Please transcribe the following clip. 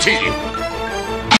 team.